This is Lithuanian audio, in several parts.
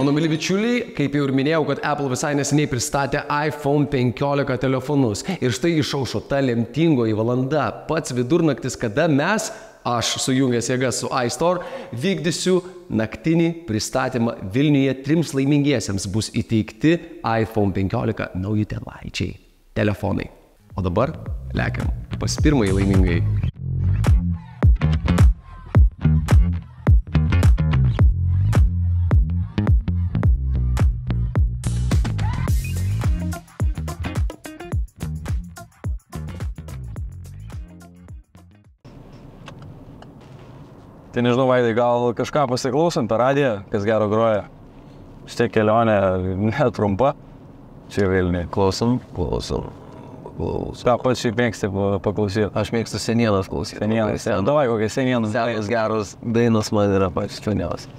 Mano mili bičiuliai, kaip jau ir minėjau, kad Apple visai neseniai pristatė iPhone 15 telefonus. Ir štai išaušo ta lemtingoji valanda, pats vidurnaktis, kada mes, aš sujungęs jėgas su iStore, vykdysiu naktinį pristatymą Vilniuje trims laimingiesiems bus įteikti iPhone 15 nauji tėvaičiai telefonai. O dabar lekiam pas pirmąjį laimingai. Tai nežinau, Vaidai, gal kažką pasiklausom per radiją, kas gero groja. Šitie kelionė netrumpa. Čia Vilniui. Klausom, klausom. klausom. Ką pats šiaip mėgsti pa- paklausyti? Aš mėgstu senienas klausyti. Senienas. Davai, kokias senienas. Senas geros dainos man yra pačios fainiausias.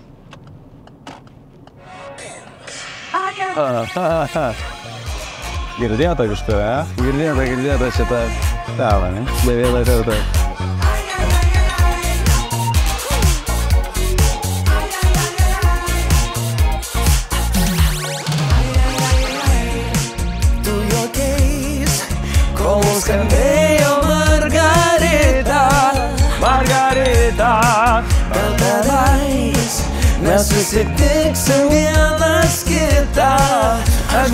Girdėta iš tave? Girdėta, girdėta šitą tavą, ne? Ne vieną kartą. Margarita! Gal tenais mes susitiksim vienas kitą. Aš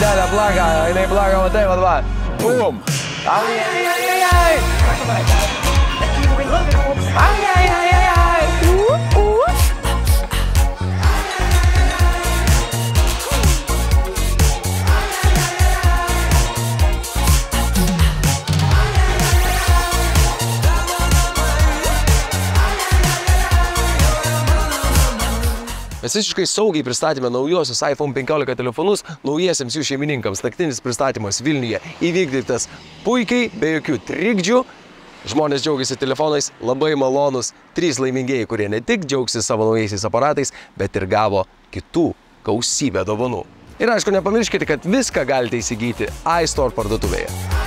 dalje blagaj, blaga, blagamo tema dva. Bum! Aj, aj, ai ai. Mes visiškai saugiai pristatėme naujosius iPhone 15 telefonus naujiesiems jų šeimininkams. Naktinis pristatymas Vilniuje įvykdytas puikiai, be jokių trikdžių. Žmonės džiaugiasi telefonais, labai malonus. Trys laimingieji, kurie ne tik džiaugsis savo naujaisiais aparatais, bet ir gavo kitų gausybę dovanų. Ir aišku, nepamirškite, kad viską galite įsigyti iStore parduotuvėje.